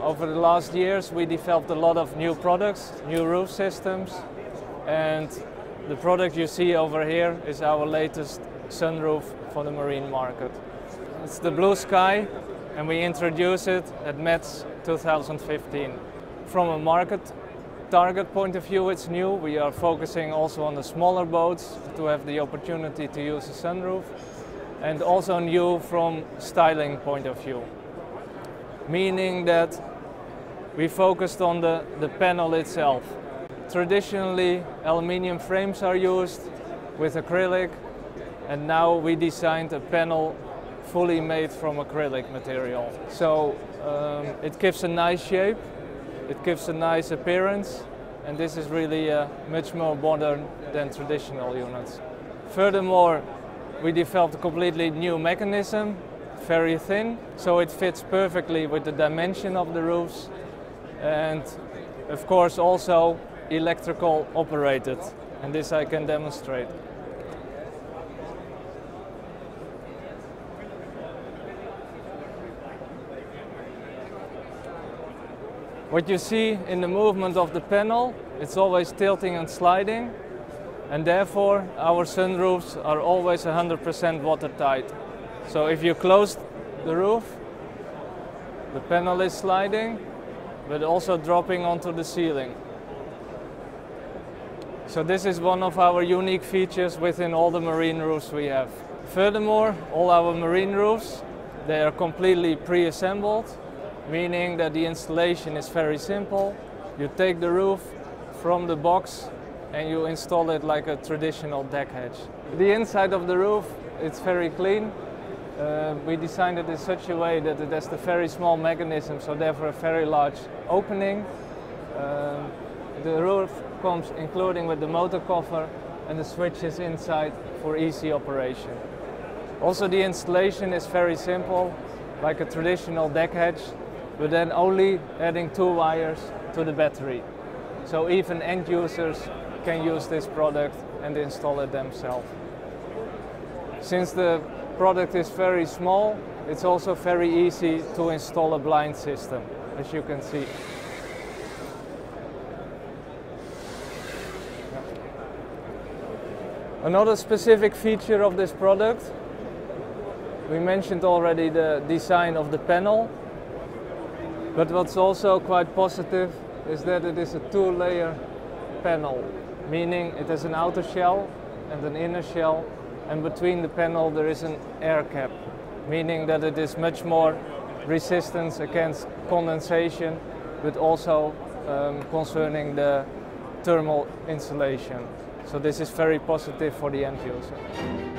over the last years we developed a lot of new products, new roof systems and the product you see over here is our latest sunroof for the marine market. It's the BlueSky and we introduced it at METS 2015. From a market target point of view it's new. We are focusing also on the smaller boats to have the opportunity to use a sunroof and also new from styling point of view. Meaning that we focused on the, the panel itself. Traditionally aluminium frames are used with acrylic and now we designed a panel fully made from acrylic material. So um, it gives a nice shape, it gives a nice appearance and this is really uh, much more modern than traditional units. Furthermore, we developed a completely new mechanism, very thin, so it fits perfectly with the dimension of the roofs and of course also electrical operated and this I can demonstrate. What you see in the movement of the panel, it's always tilting and sliding and therefore our sunroofs are always 100% watertight. So if you close the roof, the panel is sliding but also dropping onto the ceiling. So this is one of our unique features within all the marine roofs we have. Furthermore, all our marine roofs, they are completely pre-assembled meaning that the installation is very simple. You take the roof from the box and you install it like a traditional deck hatch. The inside of the roof, it's very clean. Uh, we designed it in such a way that it has a very small mechanism, so therefore a very large opening. Um, the roof comes including with the motor cover and the switches inside for easy operation. Also the installation is very simple, like a traditional deck hatch, but then only adding two wires to the battery. So even end users can use this product and install it themselves. Since the product is very small, it's also very easy to install a blind system, as you can see. Another specific feature of this product, we mentioned already the design of the panel. But what's also quite positive is that it is a two-layer panel, meaning it has an outer shell and an inner shell, and between the panel there is an air cap, meaning that it is much more resistance against condensation, but also um, concerning the thermal insulation. So this is very positive for the end user.